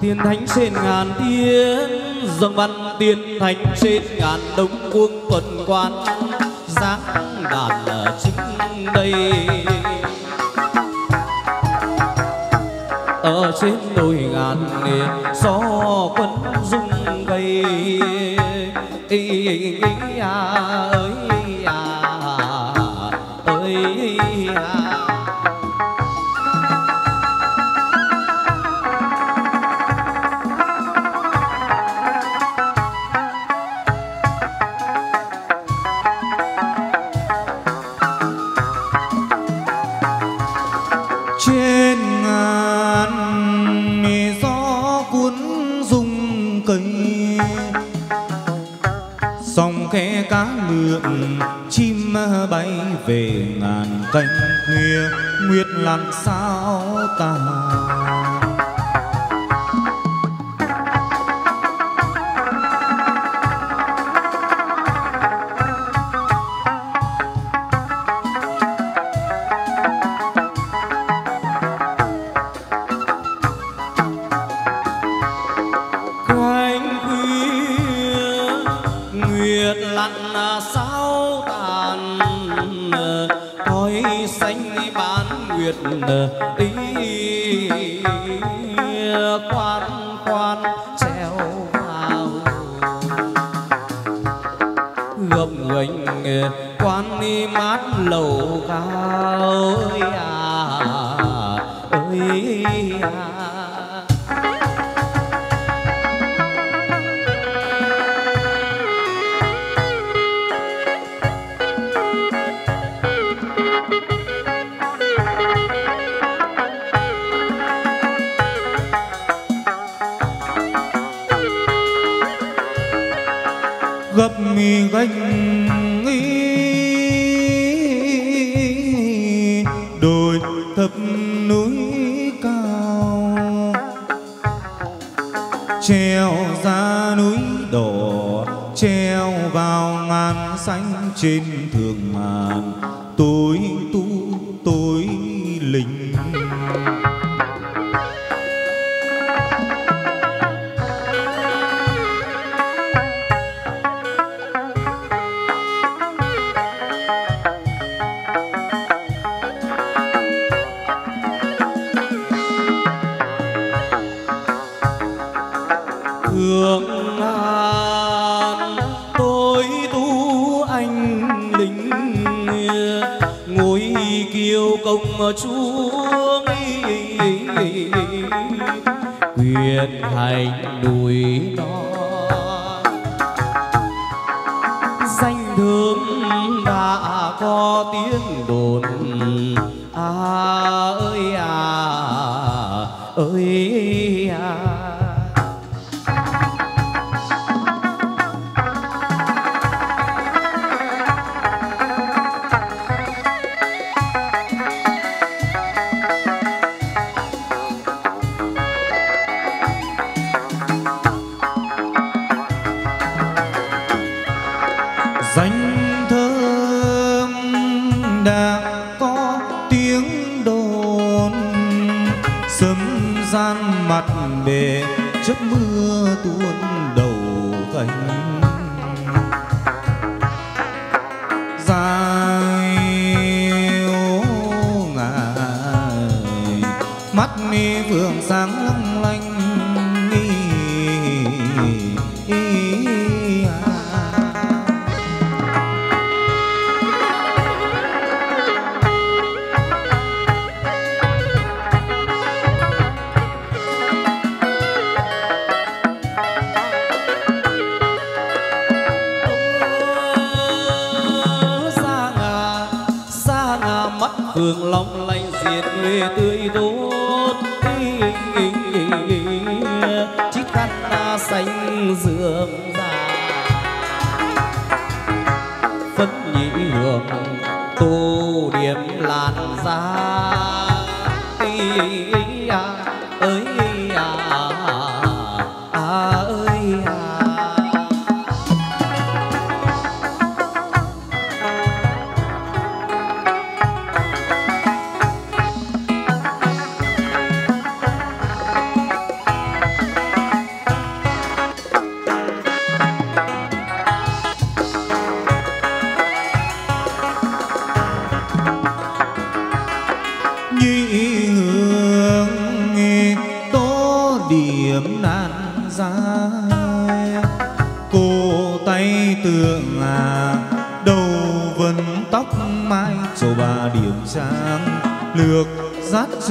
Tiên thánh trên ngàn thiên, dòng văn tiên thánh trên ngàn đống quân tuần quan. Giáng đàn ở chính đây. Ở trên đồi ngàn gió quân dung cây nước chim bay về ngàn cánh khuya nguyệt lặn sao tàn công chúa quyền hành núi to. Danh thơm đã có tiếng đồn.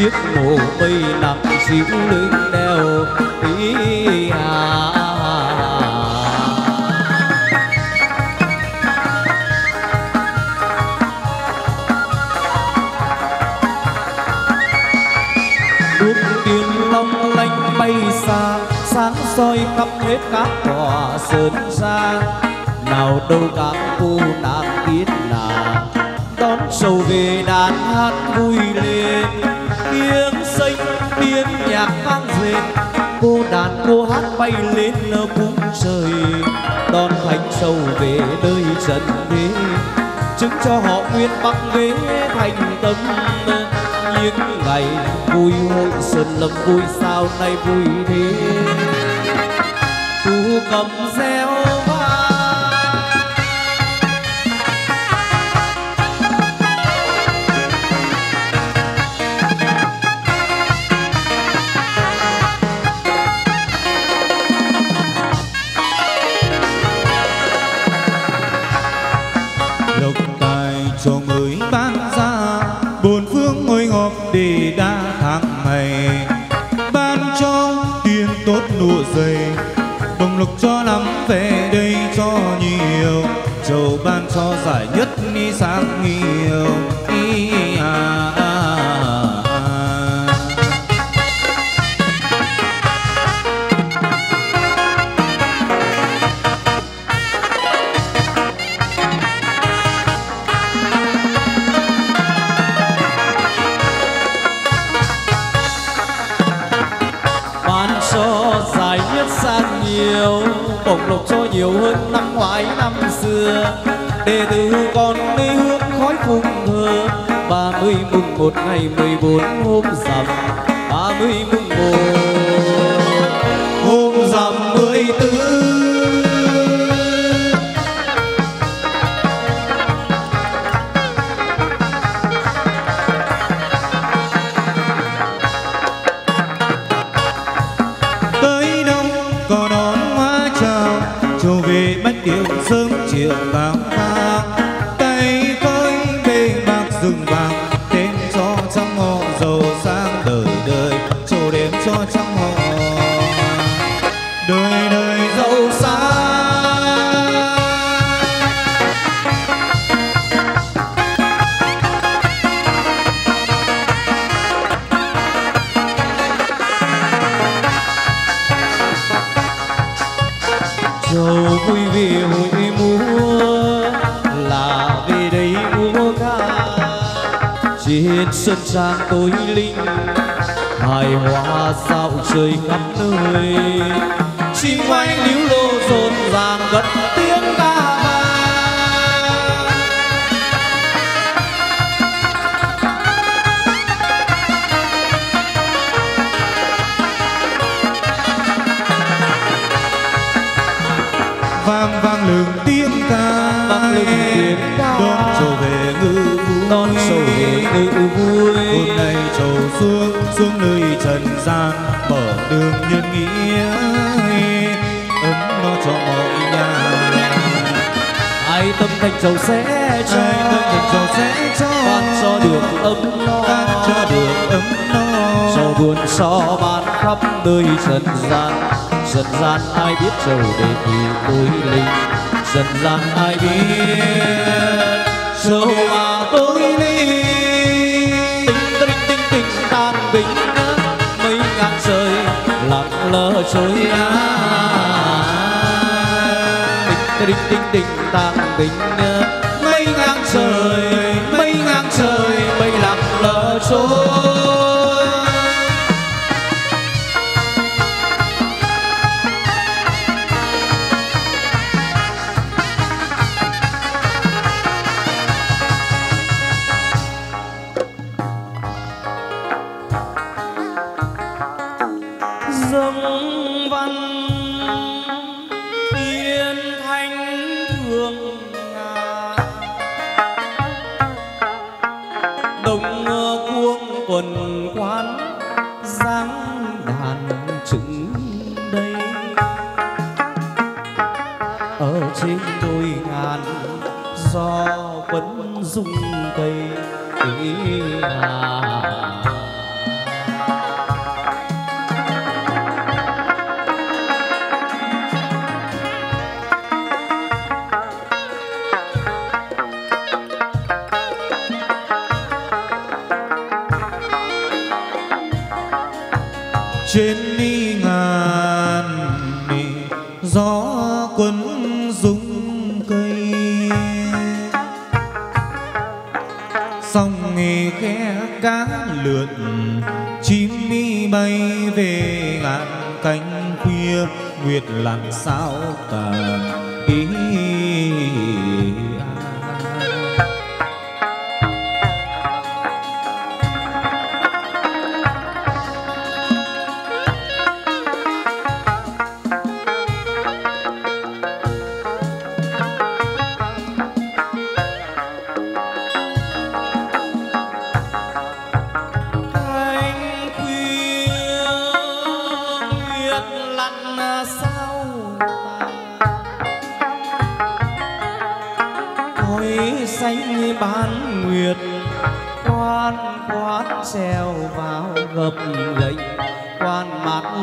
xiết mồ mây nặng xíu lưng đeo ý à. Đúc tiên long lanh bay xa, sáng soi khắp hết các tòa sơn xa nào đâu các cô nàng biết là đón sầu về đàn hát vui lên tiếng xanh tiếng nhạc vang dền, cô đàn cô hát bay lên lơ cúng trời đón thánh sâu về nơi trần thế. Chứng cho họ nguyên bắc ghế thành tâm những ngày vui hội xuân lâm vui sao nay vui thế. Tu cầm xe về đây cho nhiều Châu ban cho giải nhất ni sáng nghi ngày 14 hôm rằm. Nghĩa ấm no cho mọi nhà ai tâm thành trầu sẽ cho. Ai tâm thành trầu sẽ cho. Ban cho được ấm no. Ban cho được ấm no. Trầu buồn so ban khắp nơi trần gian dần gian ai biết trầu để thì tôi linh. Dần gian ai biết trầu mà tôi linh. Tinh tinh tinh tinh tan bình lặng lỡ suối á Tình tình tình tinh tan bình mây ngang trời, mây ngang trời, mây lặng lỡ suối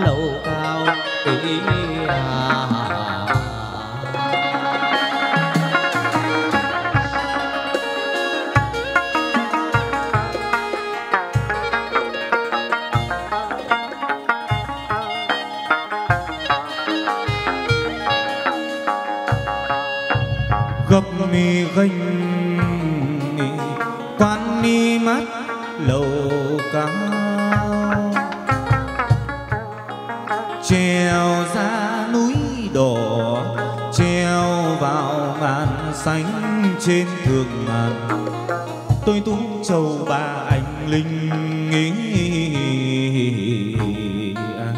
nấu cao ý à. gặp mì gánh tôi tung trầu ba anh linh nghĩ à.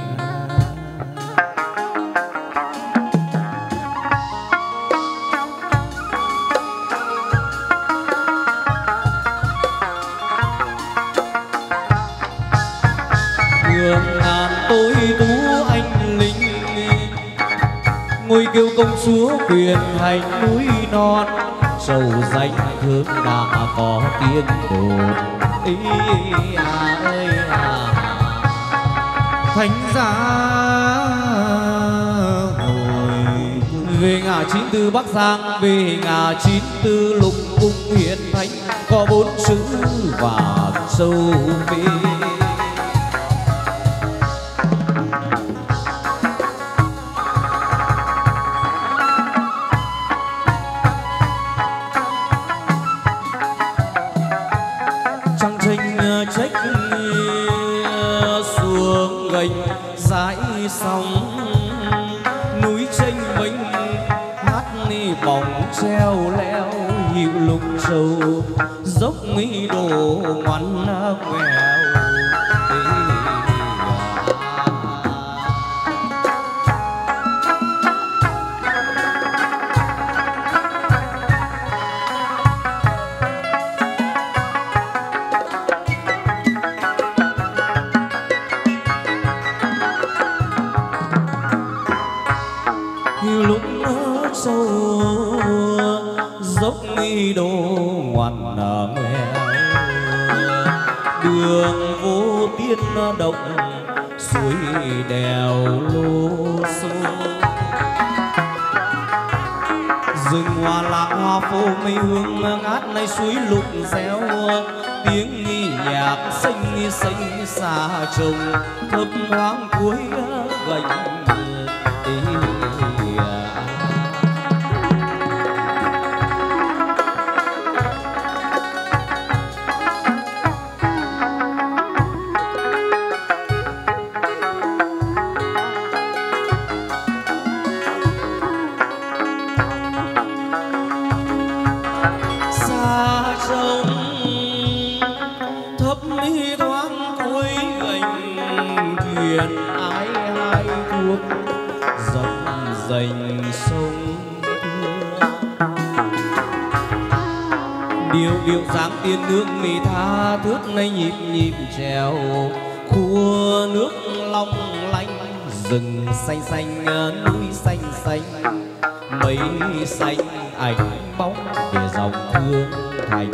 ngôi kêu công chúa quyền hành núi non sầu danh thương đã có tiên đồ ý à ơi à, à. thánh giá hồi về ngã chín tư bắc giang, về ngã chín tư lục cung huyện thánh, có bốn chữ và sâu mỹ cuối gành điệu giáng dáng tiên nước mì tha thước nay nhịp nhịp trèo. Khua nước long lanh, rừng xanh xanh, núi xanh xanh. Mây xanh, ảnh bóng về dòng thương thành.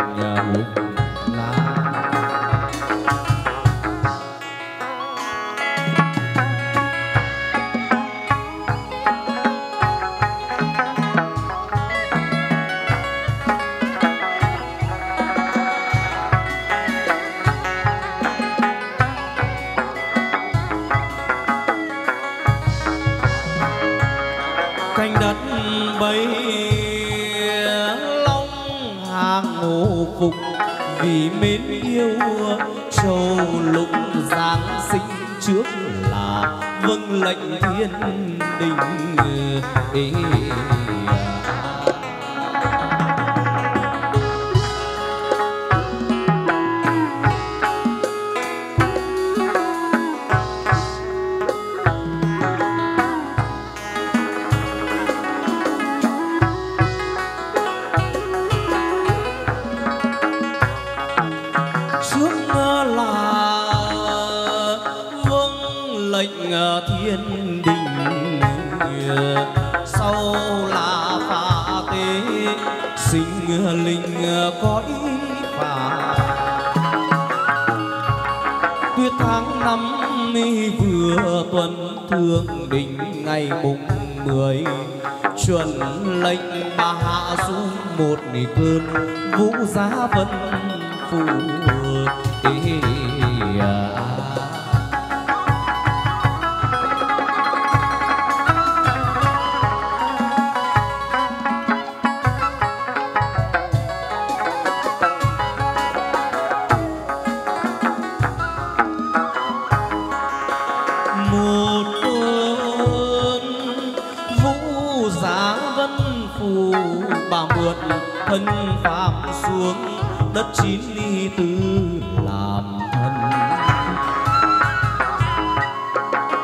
Thu bà mượn thân phạm xuống, đất chín ly tư làm thân.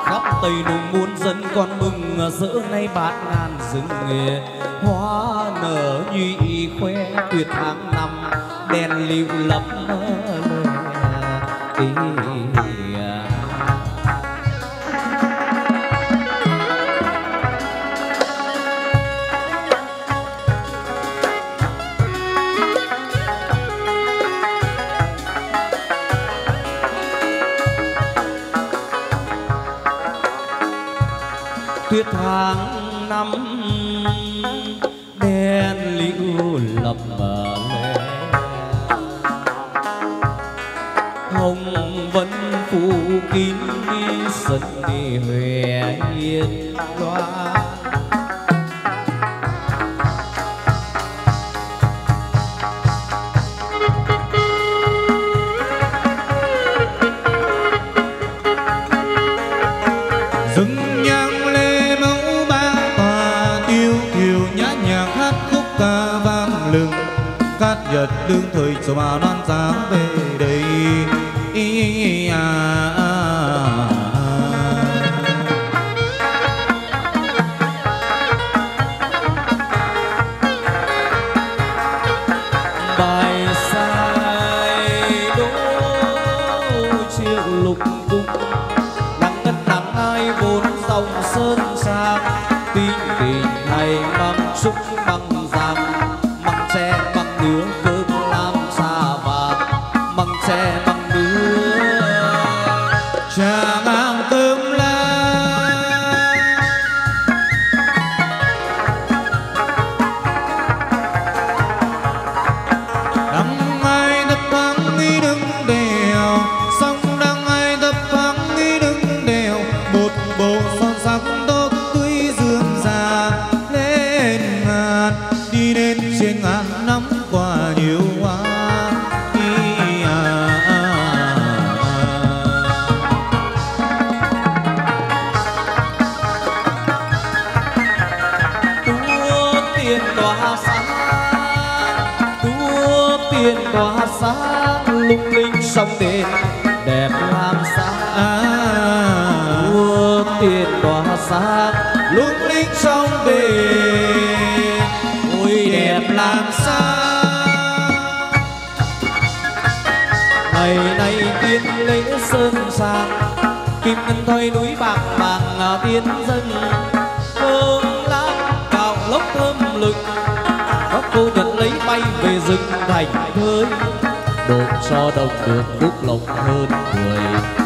Khắp tây nùng muôn dân con mừng giữa nay bát ngàn rừng nghề. Hoa nở nhụy khoe tuyệt tháng năm, đèn lưu lấp lờ tuyết tháng năm đen liễu lập lè hồng vẫn phủ kín đi sân đi huệ hiền loa. So I'm not tiền tỏa sáng lung linh trong đêm vui đẹp làm sao? Ngày nay tiên lễ sơn sang kim ngân thôi núi bạc vàng tiên dân. Hương lá cào lốc thơm lực các cô nhật lấy bay về rừng thành thơi. Đột cho đồng được phúc lộc hơn người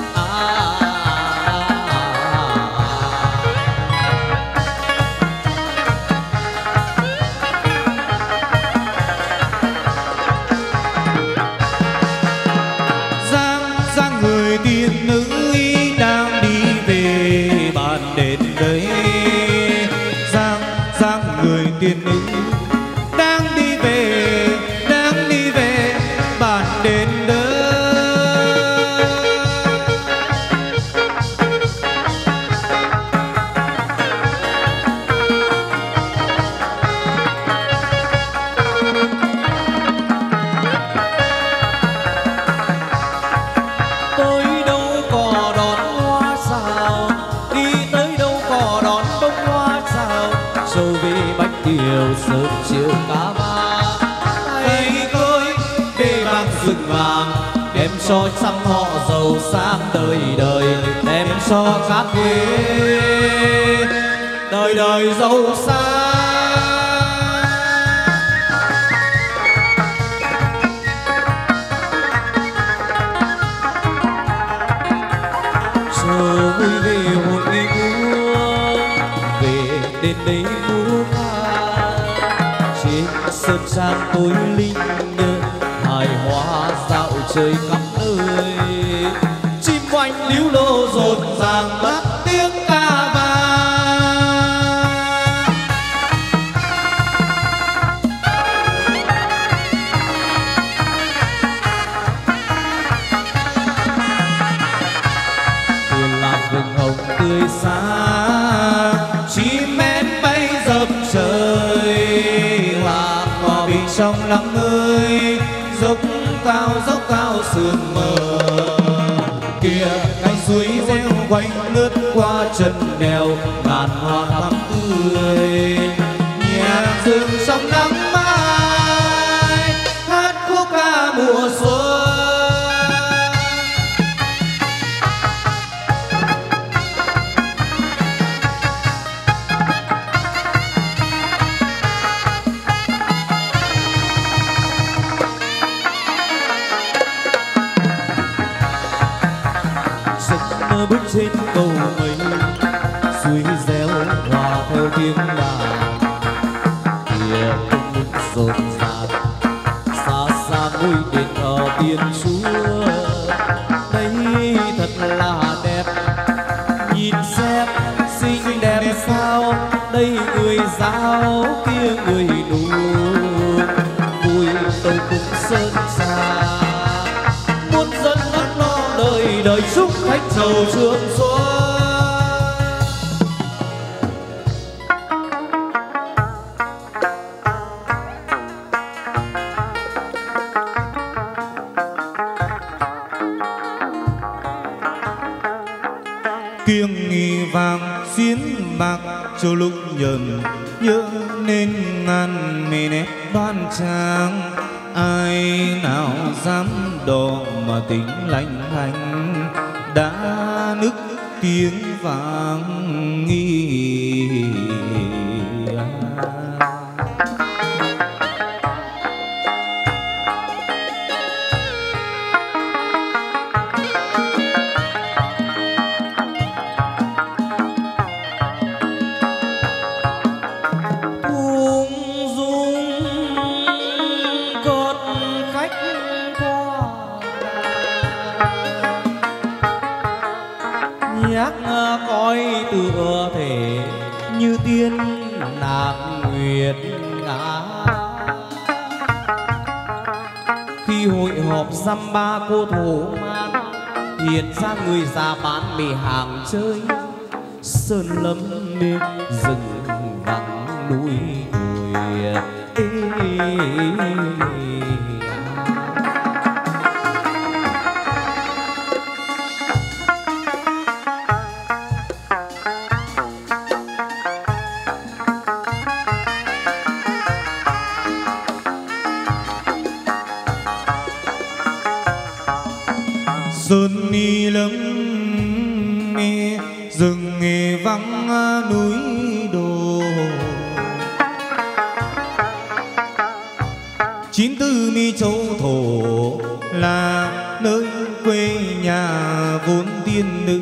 nữ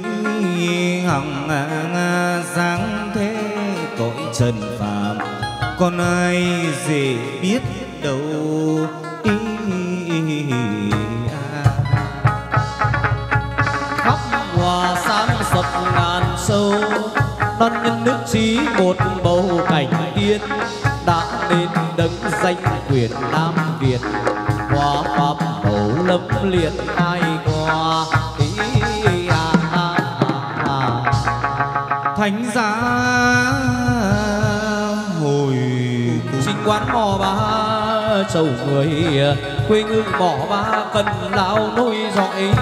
hằng dáng thế cõi trần phàm. Con ai dễ biết đâu ý, ý, ý, hòa sáng sập ngàn sâu non nhân nước trí một bầu cảnh tiên đã nên đấng danh quyền nam việt. Hòa pháp hậu lâm liệt ai qua sầu người quê ngư bỏ ba cần lao nuôi dọi.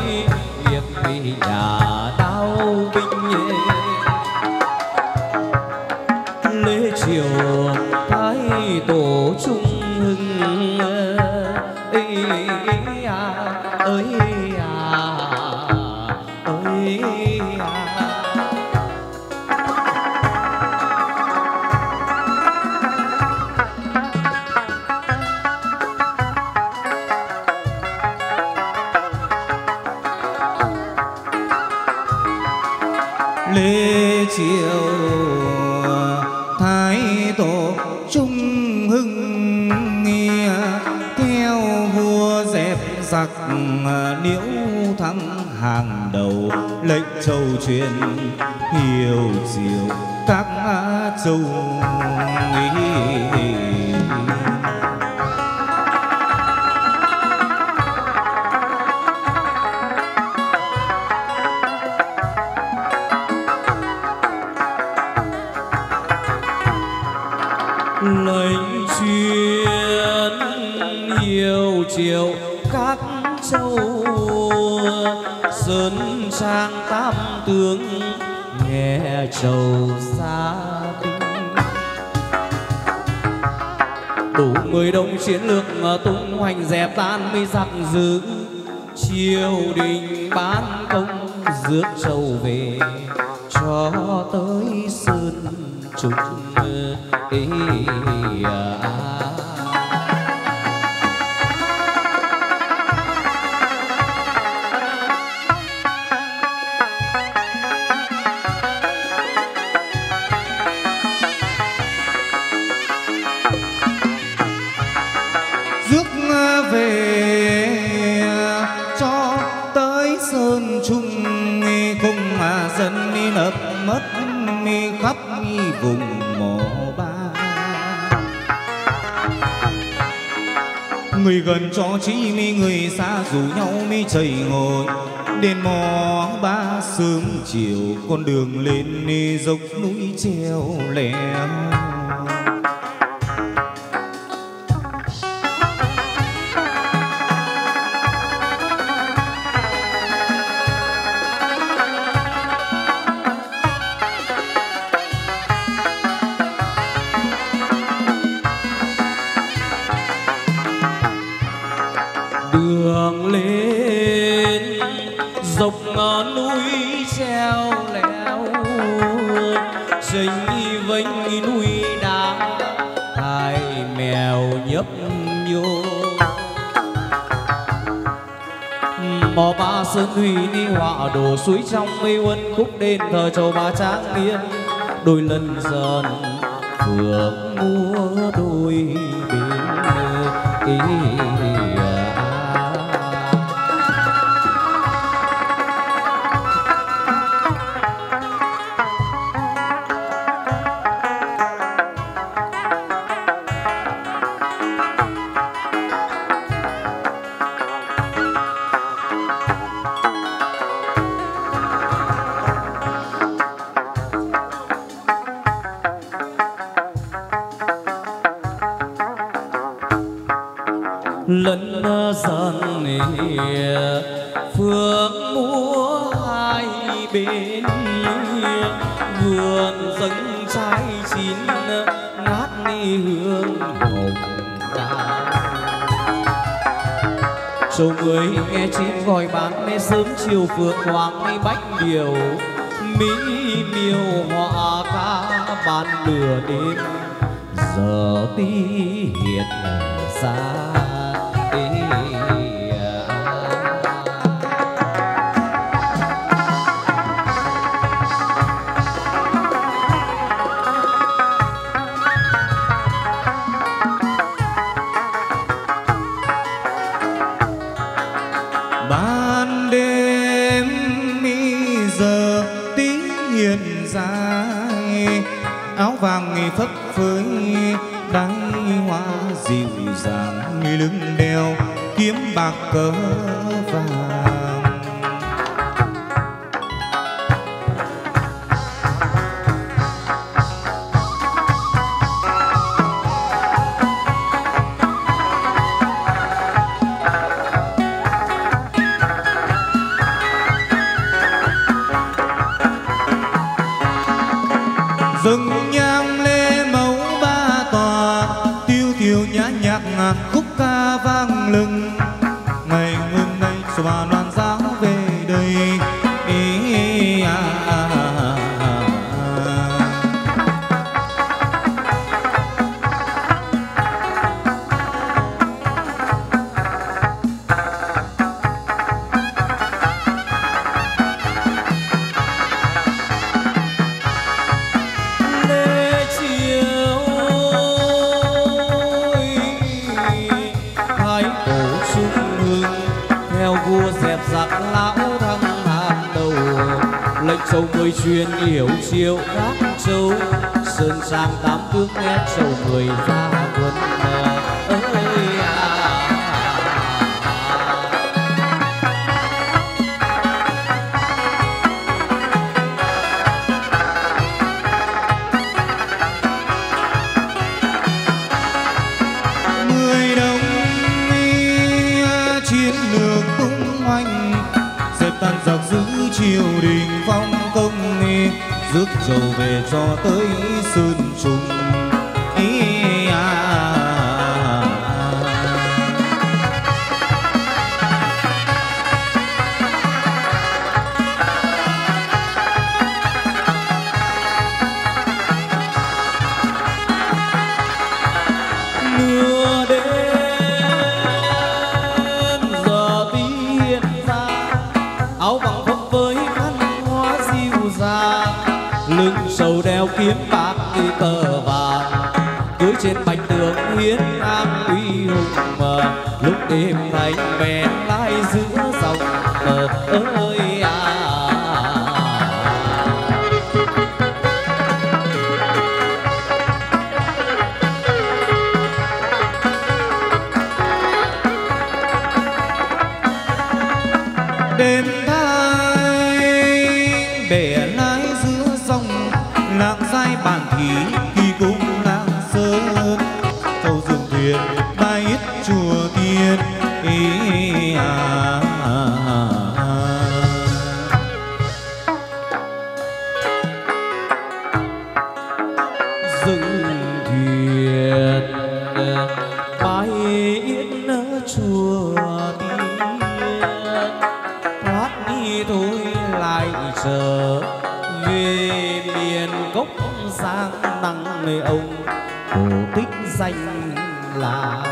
卷又酒 tan người gần cho chí mi, người xa rủ nhau mi chảy ngồi. Đền mò ba sớm chiều, con đường lên mi dốc núi treo lẻo suối trong mây uân khúc đền thờ châu bà tráng niên đôi lần dần phượng mua đôi bên ý. người ông cổ tích danh là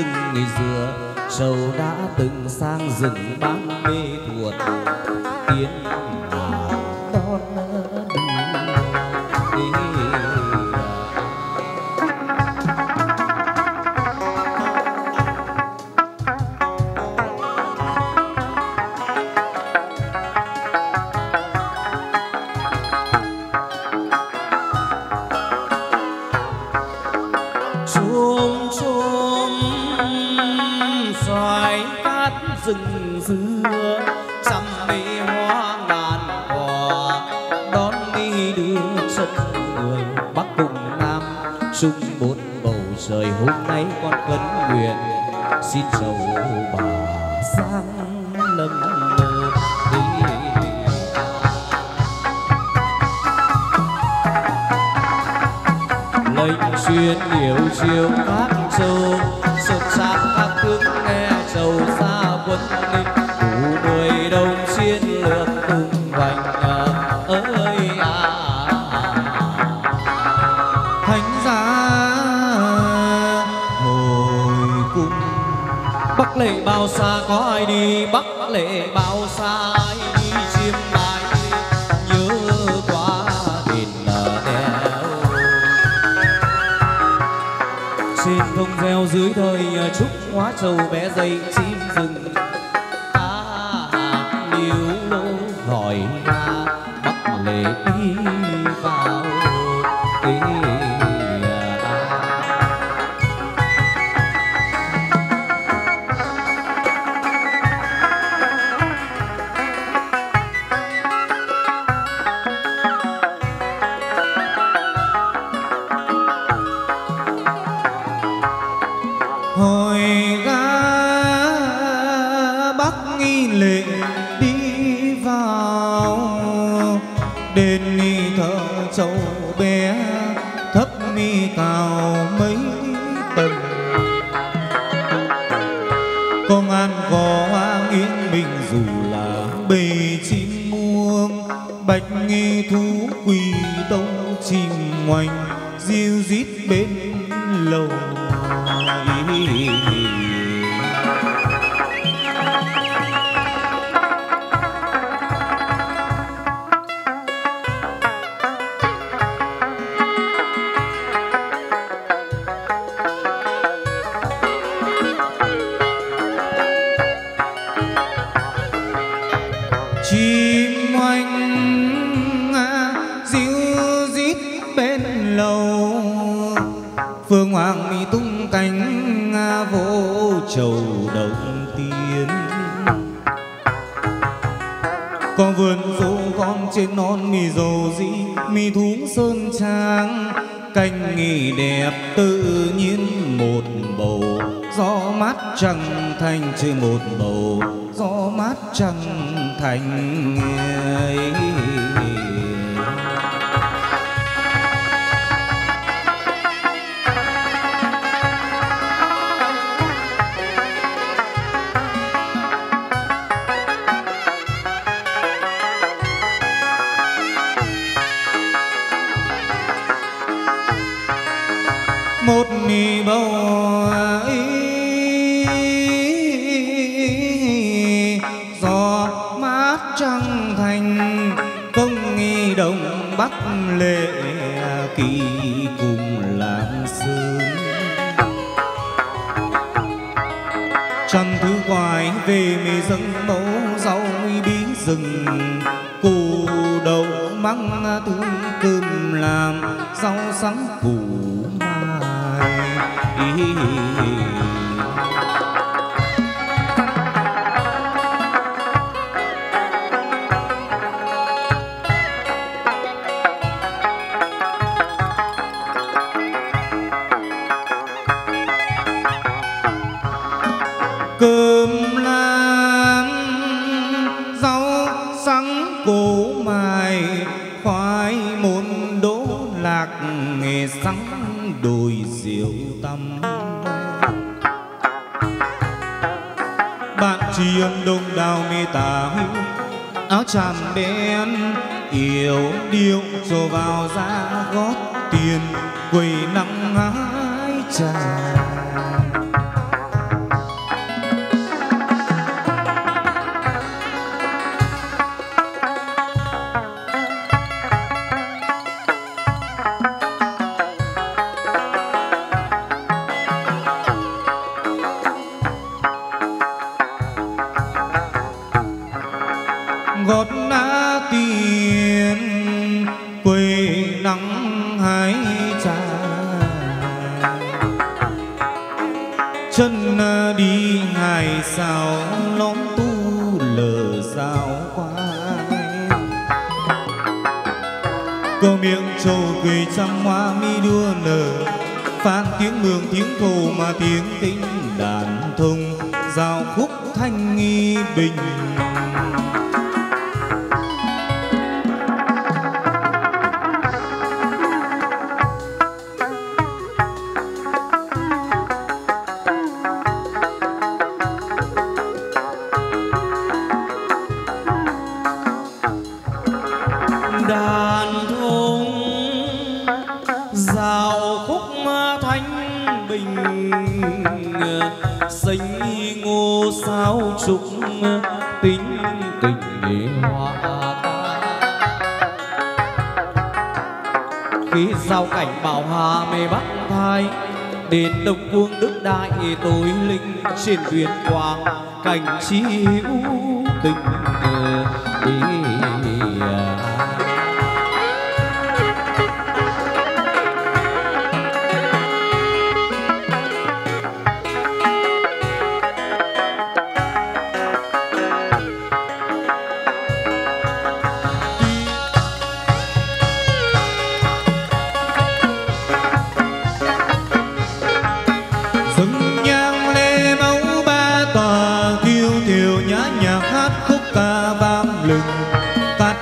rừng ngày xưa sầu đã từng sang rừng bán mê lô gọi ra bắt lệ đi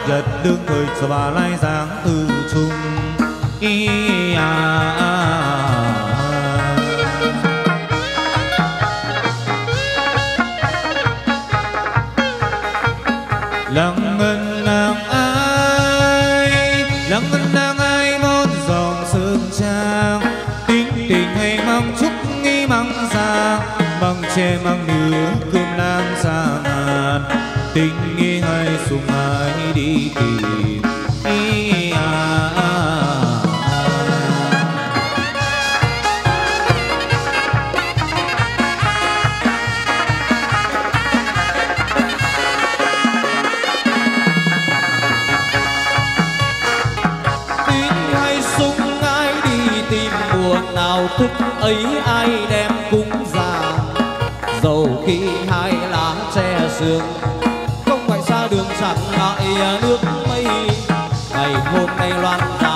nhật đương thời và lai dáng từ chung y à, à. ngân nàng ai lăng ngân nàng ai món dòng sương trang. Tính tình hay mang chúc nghi mang sang bằng che mang nửa cơm lang sang ngàn. Tình lặng lại nước mây ngày hôm nay loạn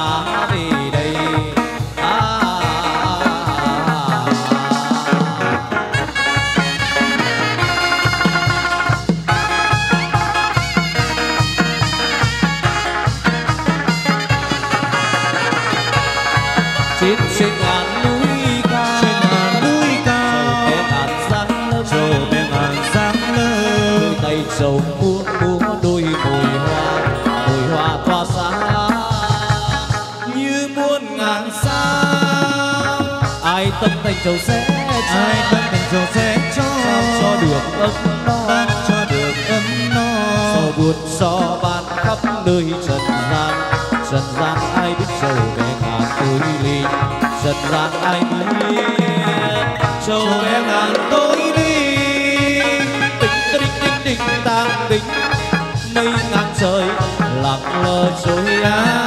dạt anh sâu bé ngàn tối đi. Tình tình tình tình tang tình mây ngàn trời lạc lờ rồi ai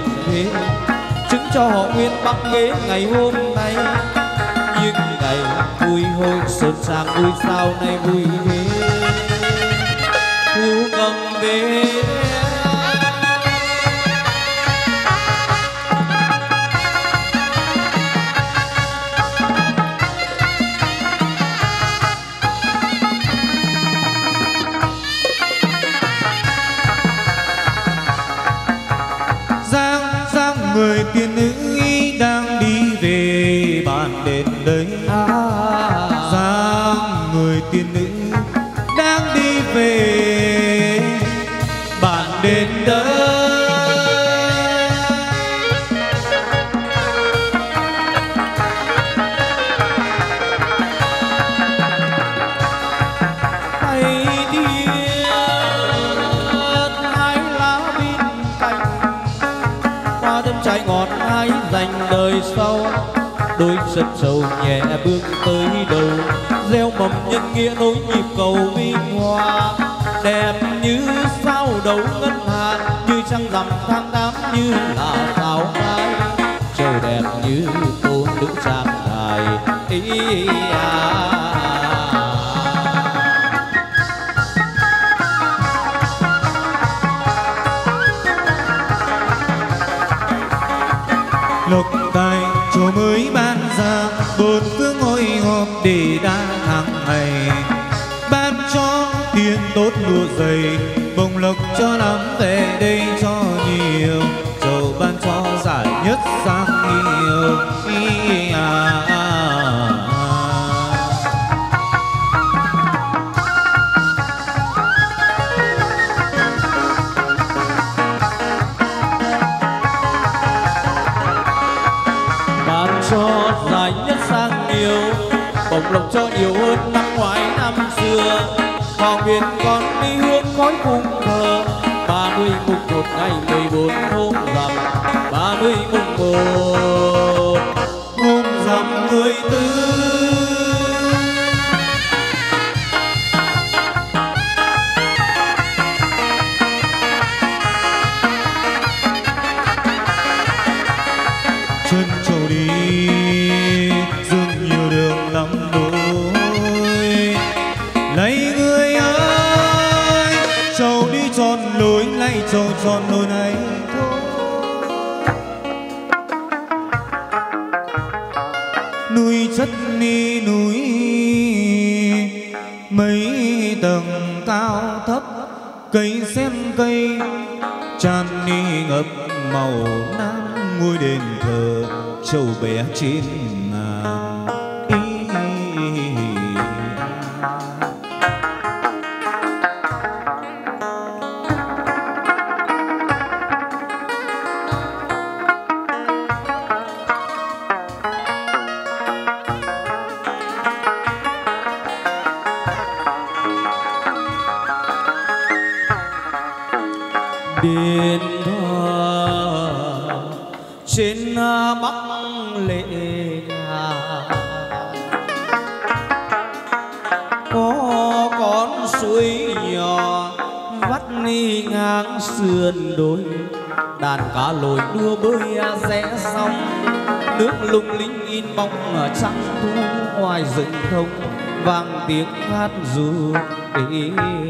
tận thế. Chứng cho họ nguyên băng ghế ngày hôm nay. Những ngày vui hôi sơn sang vui sao nay vui thế. Thu cầm về bước tới đầu gieo mầm nhân nghĩa nối nhịp cầu vinh hoa đẹp như sao đầu ngân hà như trăng rằm tháng tám như là sao mai trời đẹp như tôn nữ trang đài, ý à. Cho lắm về đây cho nhiều dầu ban cho giải nhất sang nhiều. Ý à, à, ban cho dài nhất sang nhiều bổng lộc cho nhiều hơn năm ngoái năm xưa hoàng huyền con đi hương khói cung thờ. Ba mươi mùng một ngày mười bốn hôm rằm ba mươi mùng một. Đền thờ châu bé trên tiếng hát ru ê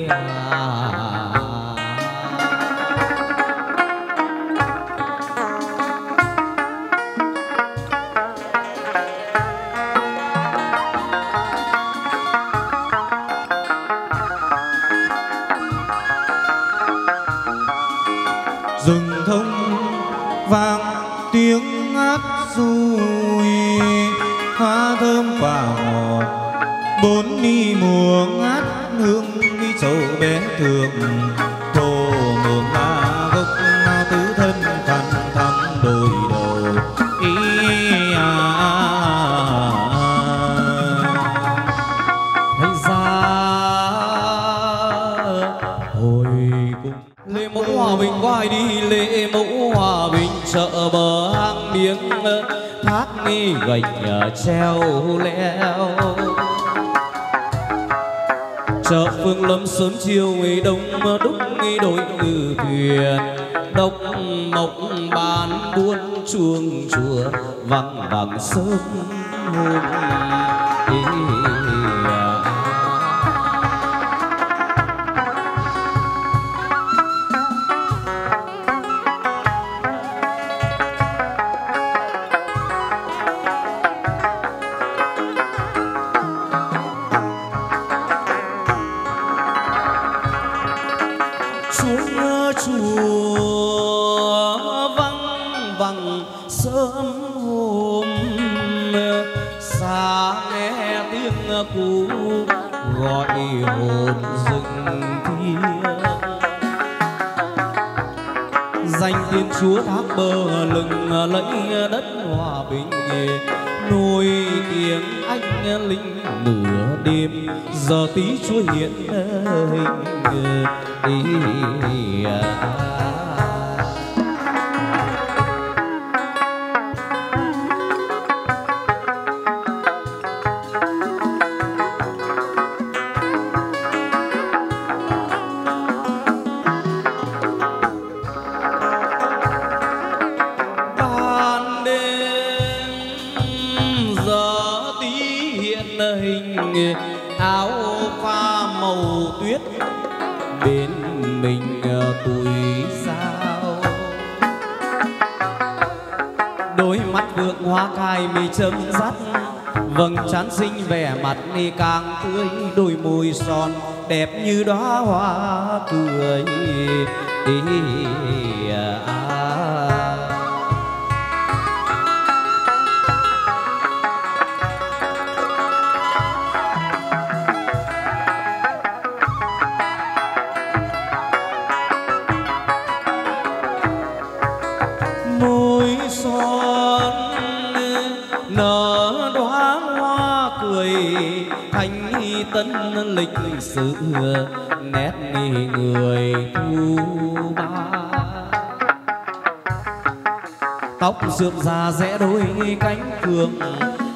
chợ phương lâm sớm chiều ngày đông đúc đội ngư thuyền. Độc mộc bàn buôn chuông chùa vang vang sớm hôm chúa hiện hình đi. À. này càng tươi đôi môi son đẹp như đóa hoa cười đi rượm già rẽ đôi cánh phượng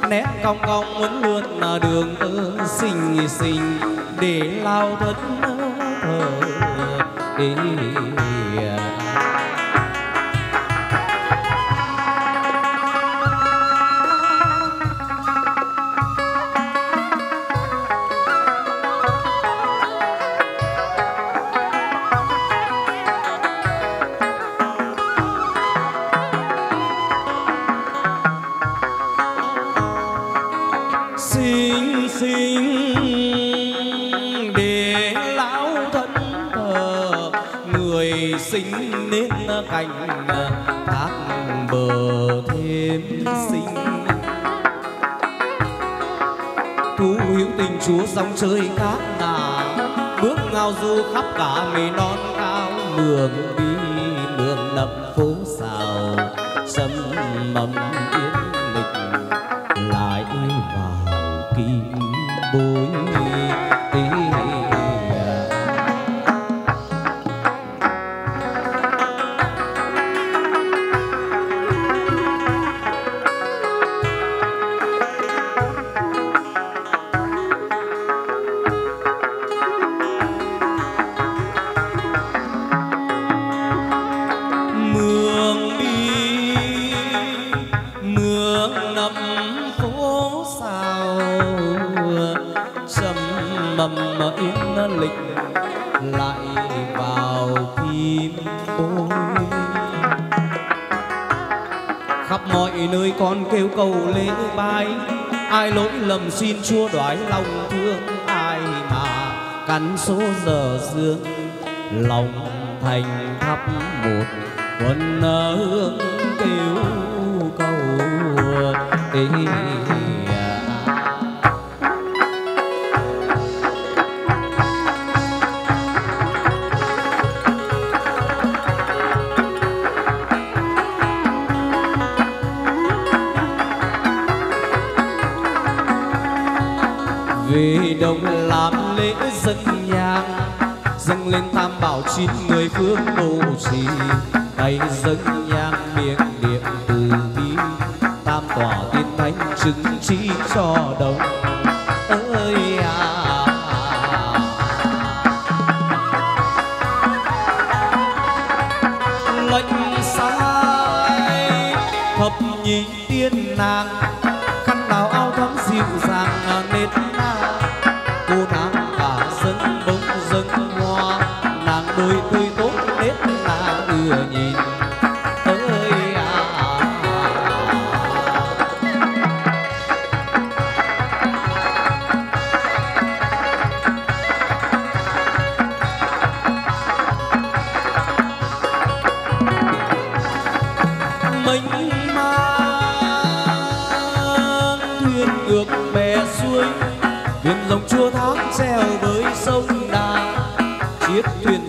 nét cong cong muốn lượn đường tơ xinh xinh. Để lao thất thờ chơi khác nà bước ngao du khắp cả miền non cao, mường đi mường nập phố xào sâm mầm xin chúa đoái lòng thương ai mà cắn số giờ dương, lòng thành thắp một quân hương kêu cầu tình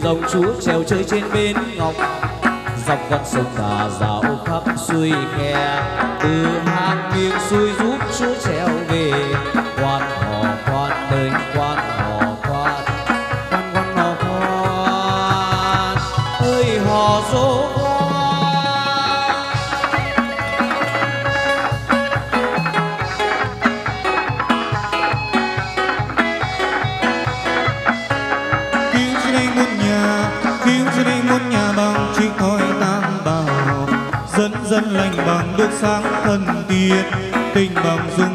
dòng chúa trèo chơi trên bến ngọc. Dọc con sông tà dạo khắp xuôi khe, từ hàng miệng xuôi rú sáng thân tiền tình bằng dung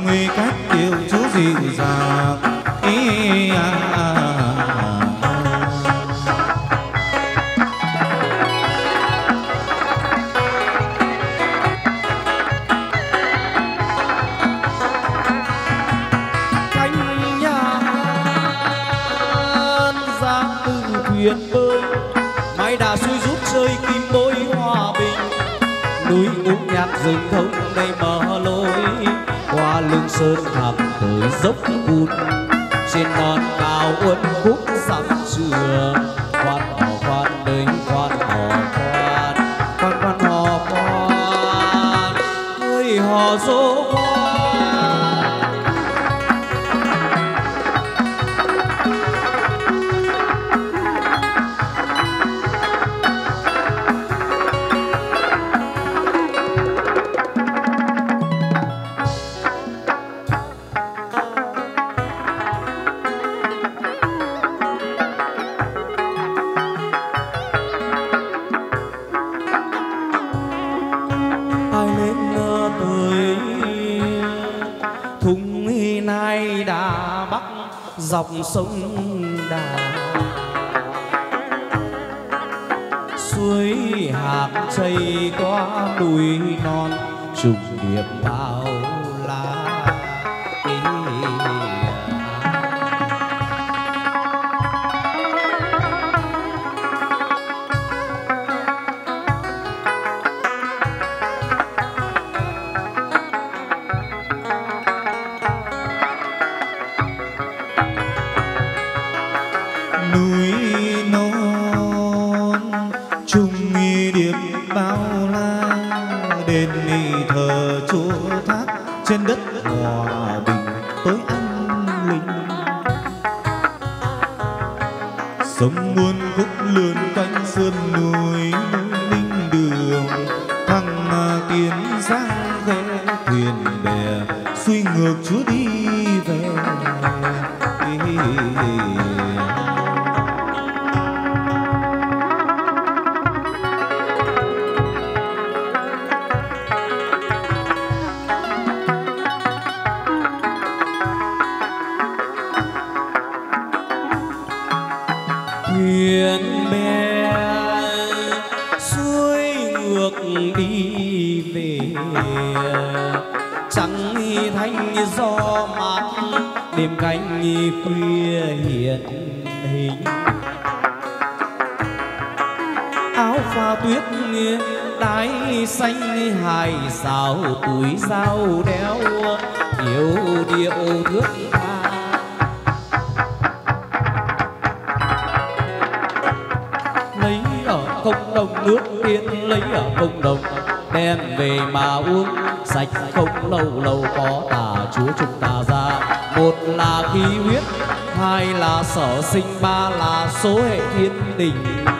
செய்யும்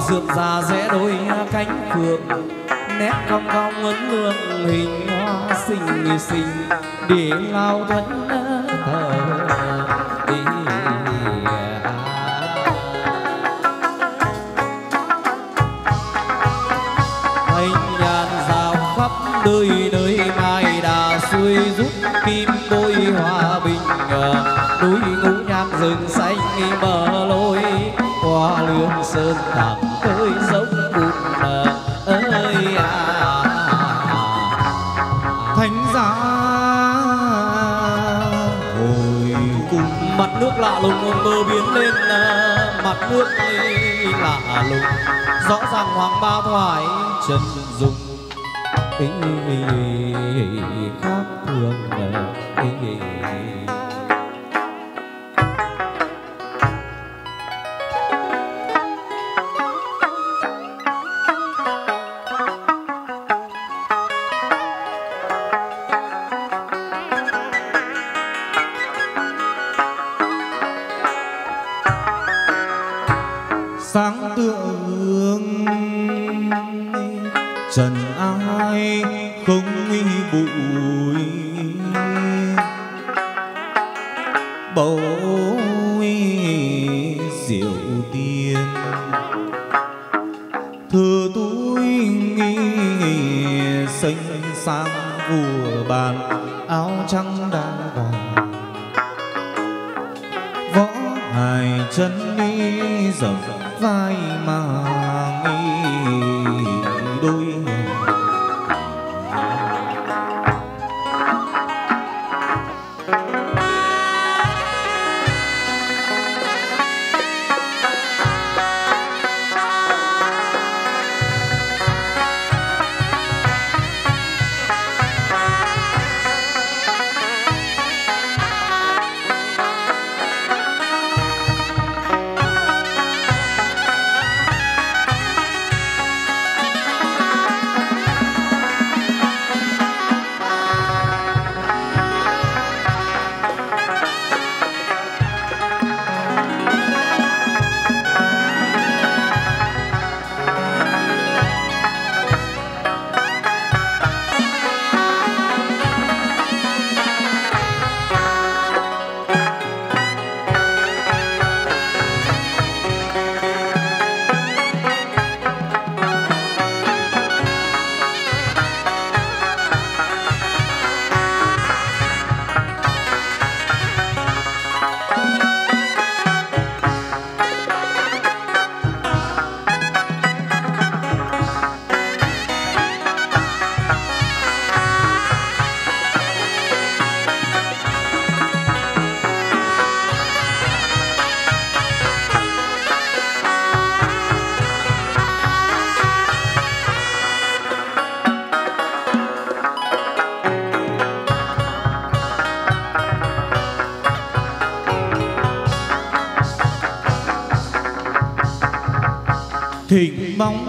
dượt già rẽ đôi cánh phượng, nét cong cong ấn lượng hình hoa xinh xinh. Để lao thân thờ thanh nhàn rào khắp nơi nơi mai đà xuôi rút kim bôi hòa bình ờ, núi ngũ nham rừng xanh bờ lối hoa lương sơn tạc tới giống bụt ơi à. thánh giá ngồi cùng mặt nước lạ lùng bờ biến lên mặt nước lạ lùng rõ ràng hoàng ba thoại trần dùng ý, khác thường ý, ý.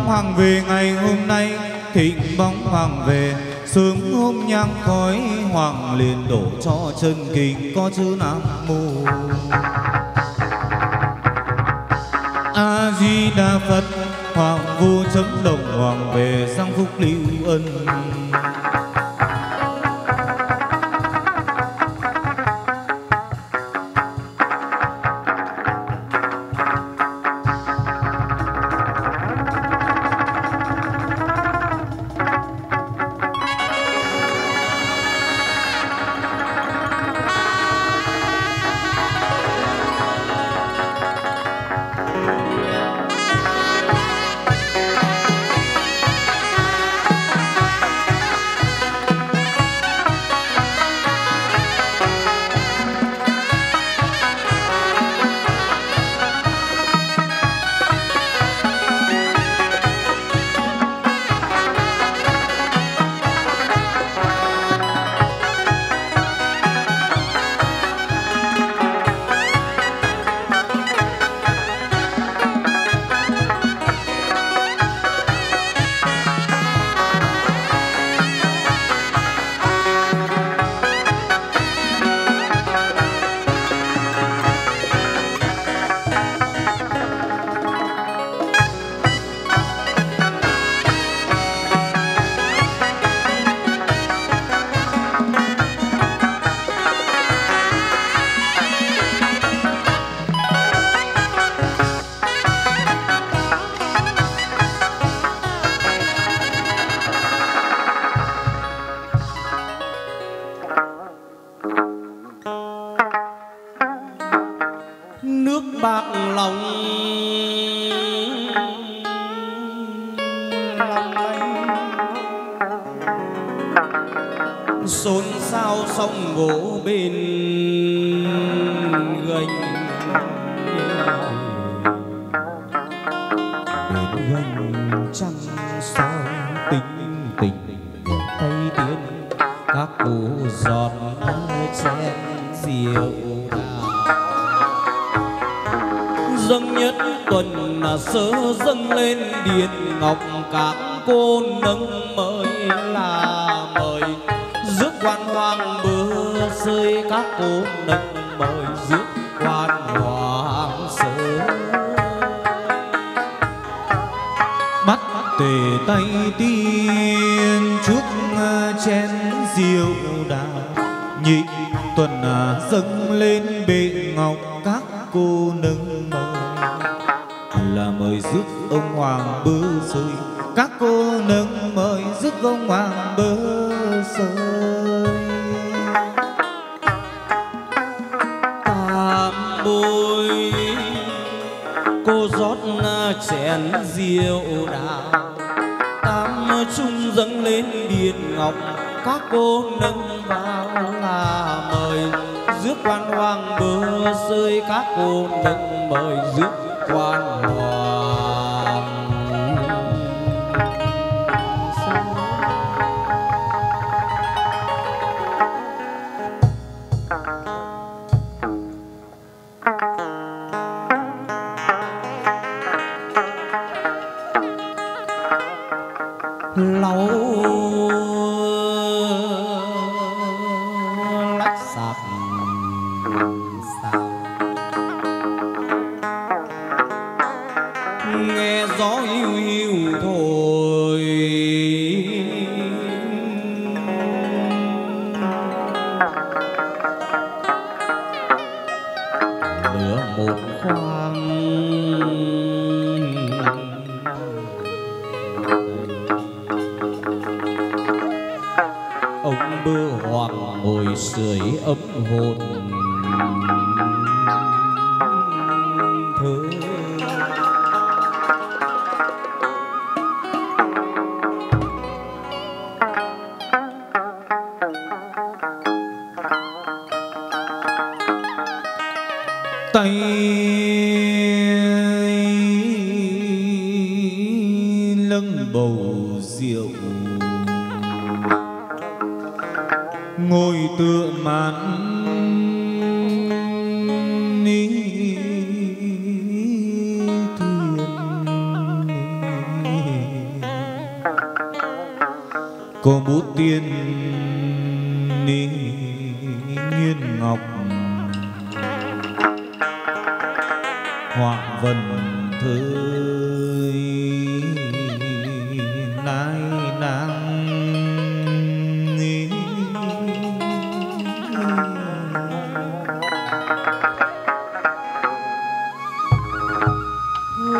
Hoàng về ngày hôm nay, thịnh bóng hoàng về. Sớm hôm nhang khói hoàng liền đổ cho chân kinh, có chữ nam mô. A di đà phật, hoàng vu chấm đồng hoàng về, sang phúc lưu ân. bạc lòng. Lặng lanh xôn xao sông vỗ bên gành. Bên gành trăng sao tình tình tay tiếng các cụ giọt mái sen rượu tuần là sớ dâng lên điện ngọc các cô nâng mời là mời. Rước quan hoàng bữa rơi các cô nâng mời, rước quan hoàng sớ. Bắt tề tay tiên, chúc chén rượu đà. Nhị tuần dâng lên bệ ngọc ông hoàng bư rơi các cô nâng mời rước ông hoàng bư rơi tam bôi cô rót chén rượu đào. Tam chung dâng lên điện ngọc, các cô nâng vào là mời rước quan hoàng bờ rơi các cô nâng mời rước quan hoàng lâng bầu rượu. Ngồi tựa mạn có bút tiên ni nghiên ngọc. Vần thư nai nang ờ,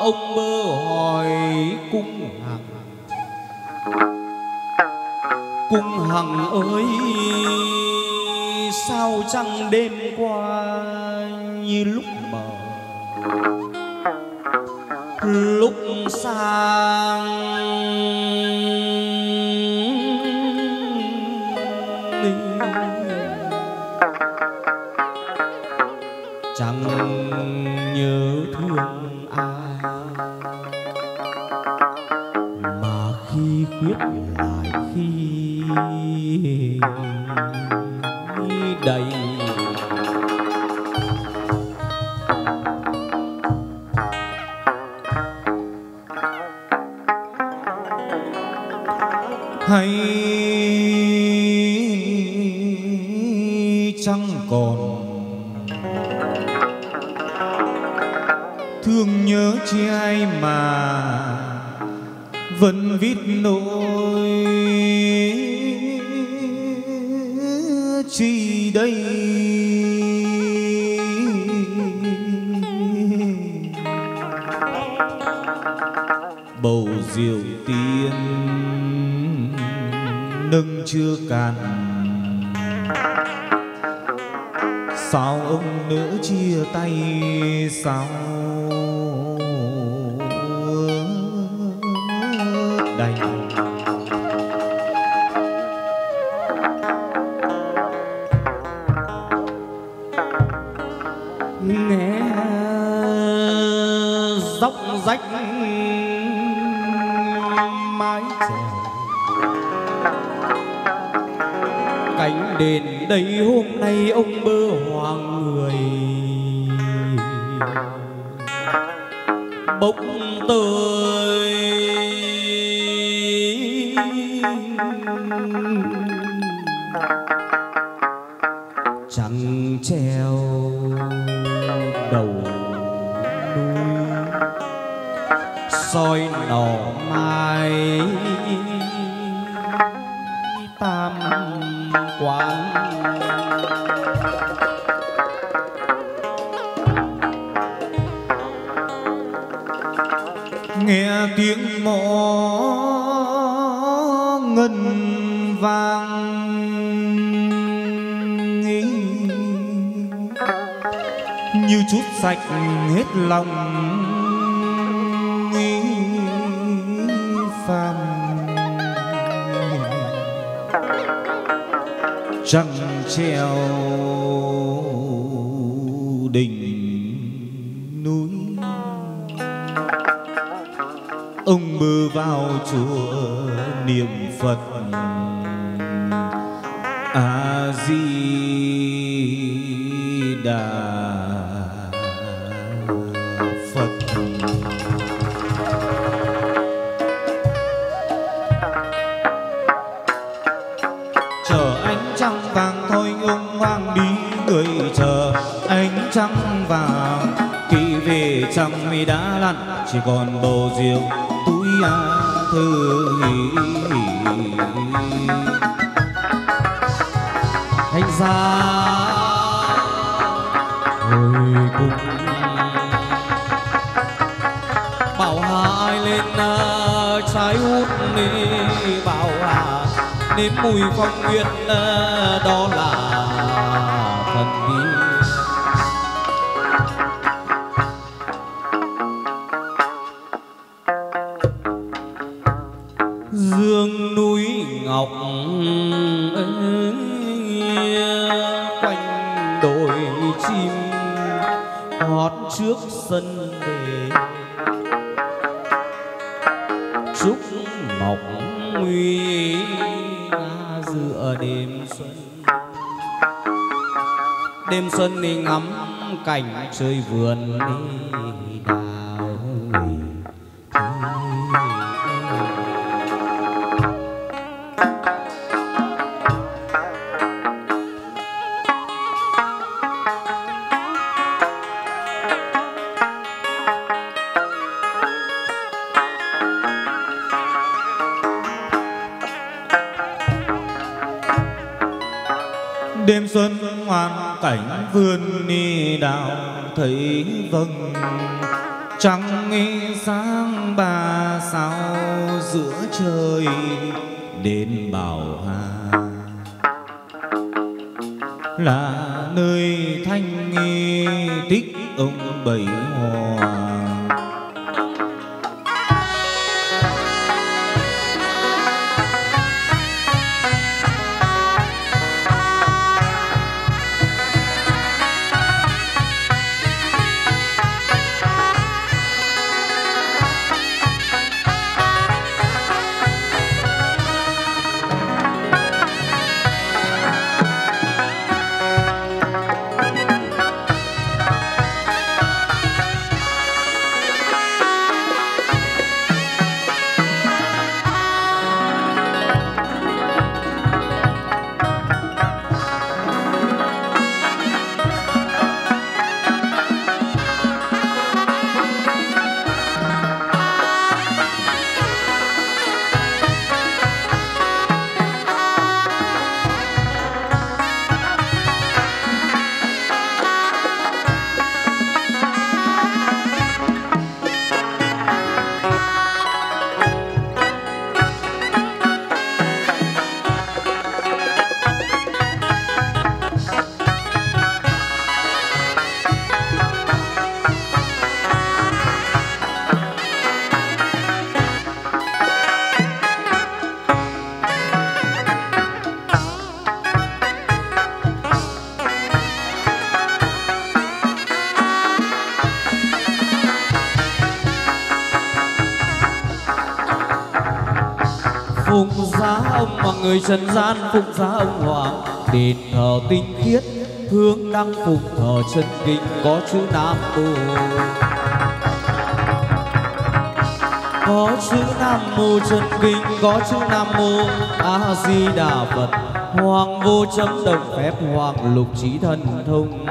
ông mơ hỏi cung hằng. Cung hằng ơi, sao trăng đêm qua nay ông bơ hoàng người. Bỗng tới. Chẳng treo đầu núi soi nỏ mai. Nghe tiếng mõ ngân vang. Như chút sạch hết lòng nghi phàm. Trăng treo vào chùa niệm phật. A di đà phật. Chờ ánh trăng vàng thôi, ông hoang đi người chờ. Ánh trăng vàng, khi về trăng mi đã lặn, chỉ còn bầu rượu thư thành ra hồi cùng bảo hà ai lên à, trái hút đi bảo hà, nếm mùi phong nguyệt à, đó là đêm xuân đi ngắm cảnh chơi vườn đi hoàn vườn ni đào thấy vầng trăng nghi sáng ba sao giữa trời đến bảo hà. Là nơi thanh nghi tích ông bảy hòa chân kinh có chữ nam mô. Có chữ nam mô chân kinh có chữ nam mô a di đà phật. Hoàng vô chấm đồng phép, hoàng lục trí thần thông.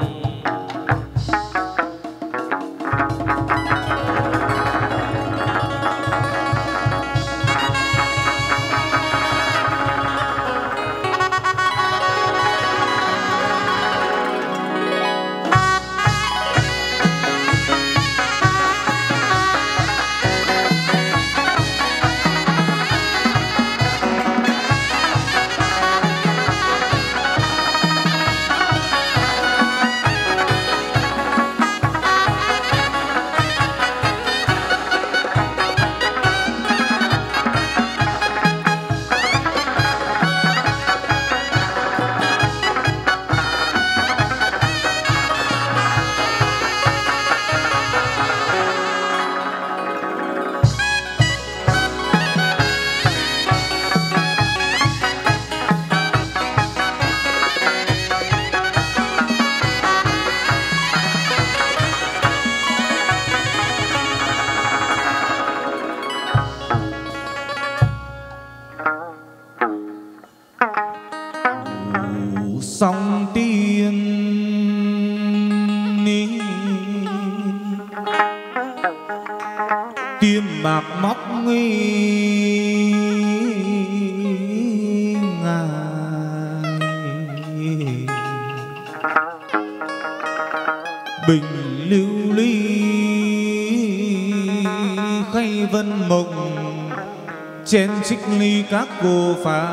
Các cô pha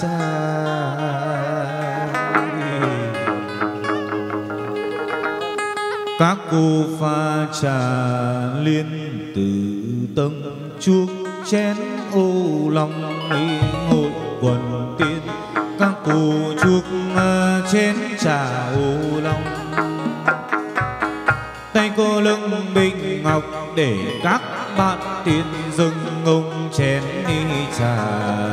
cha. Các cô pha trà liên từ tâm chuốc chén ô lòng hội quần tiên. Các cô chuốc chén trà ô long tay cô lưng bình ngọc để các ni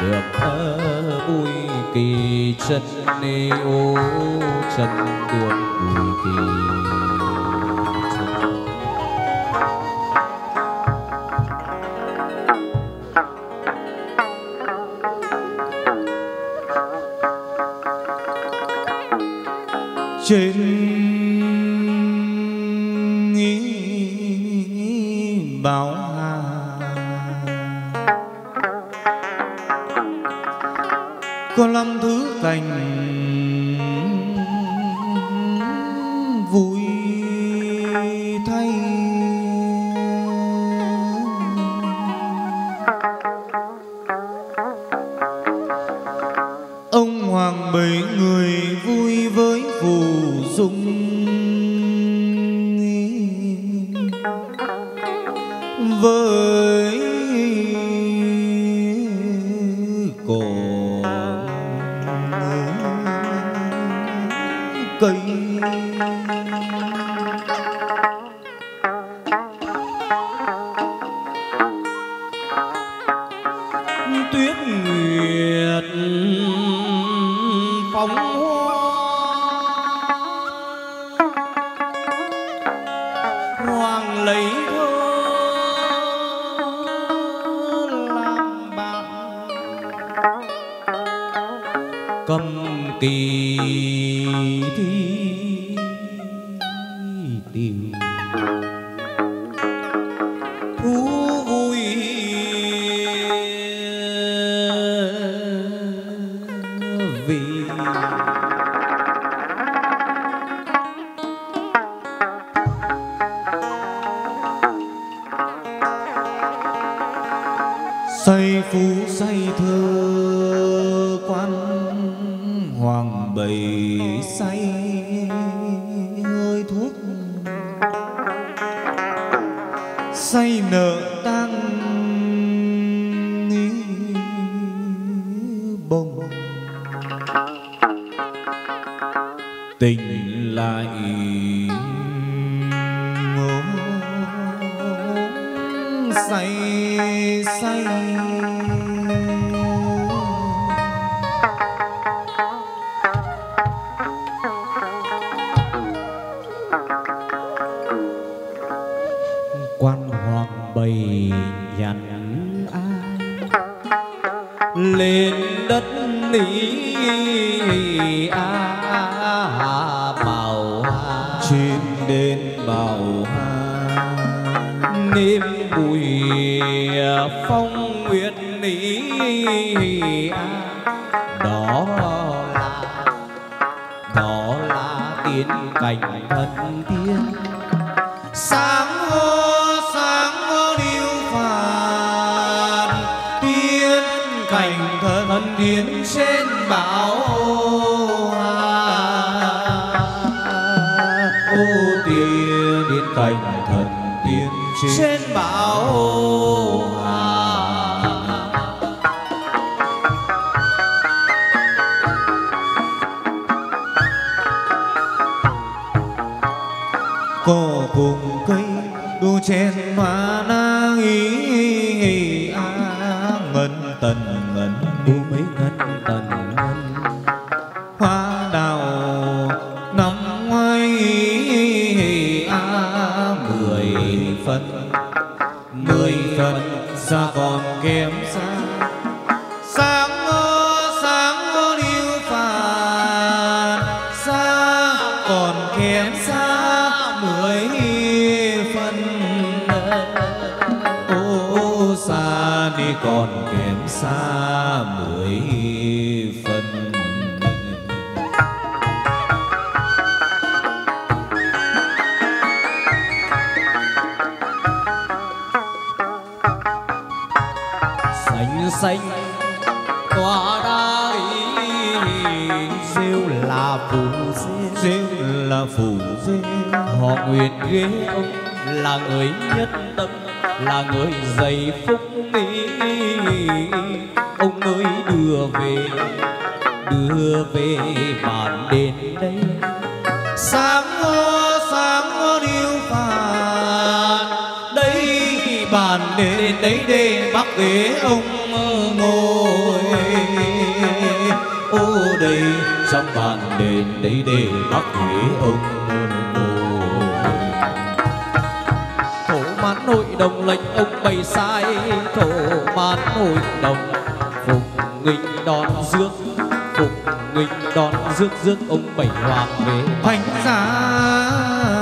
được vui kỳ chân ô chân được vui kỳ. lên đất lý a à, bảo à, chim đến bảo à, nêm bụi phong nguyện lý đó là đó là tiến cảnh thân tiến nguyện ghế ông là người nhất tâm, là người dày phúc ý ông ơi đưa về đưa về bàn đến đây. Sáng ngô sáng ngô điêu phàn đây bàn đến đấy để bắc ghế ông ngồi. Ô đây trong bàn đền đấy để bắc ghế ông lệnh ông bày sai thổ man hội đồng. Phục nghinh đón rước, phục nghinh đón rước rước ông bảy hoàng về. Thánh giá